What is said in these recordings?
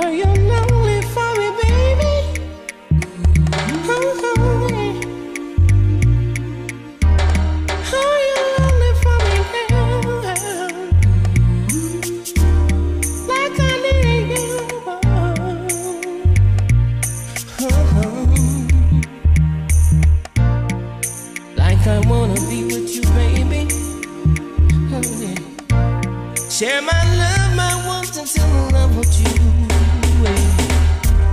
Are you lonely for me, baby? Uh-huh. Are you lonely for me now? Like I need you. Uh-huh. Like I wanna be with you, baby. Uh-huh. Share my love, my wants, and still love with you.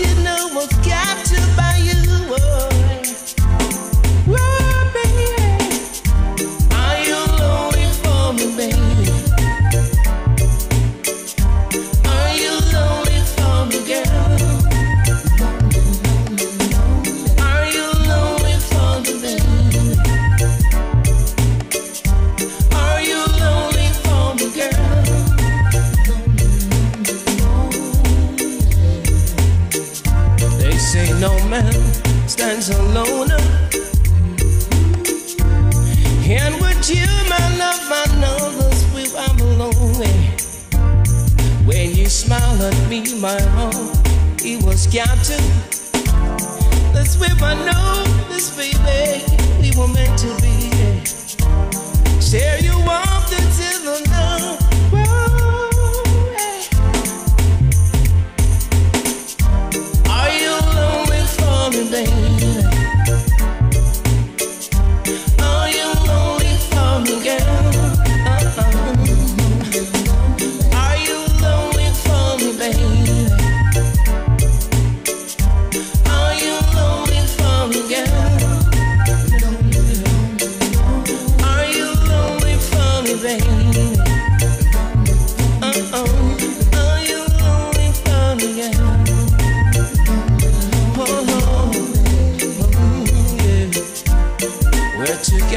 you know what's got to buy. was a loner. And with you, my love, I know this we I'm lonely. When you smile at me, my heart it was captured. This way I know, this baby, we were meant to be.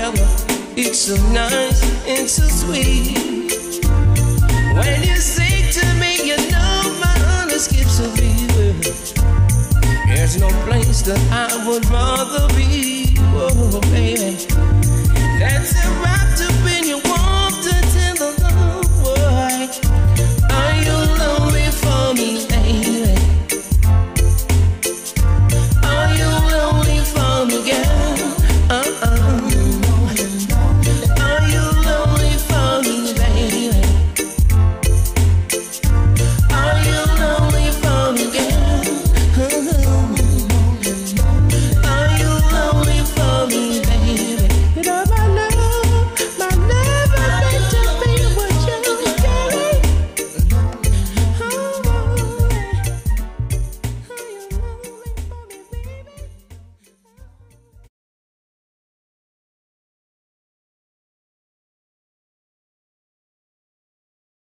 together. It's so nice and so sweet. When you sing to me, you know my heart skips a beat. There's no place that I would rather be.